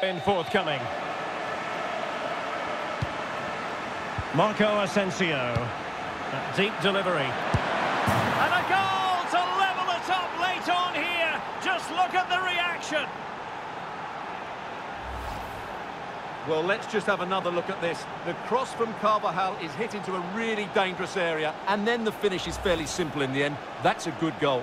in forthcoming. Marco Asensio. Deep delivery. And a goal to level it up late on here. Just look at the reaction. Well, let's just have another look at this. The cross from Carvajal is hit into a really dangerous area, and then the finish is fairly simple in the end. That's a good goal.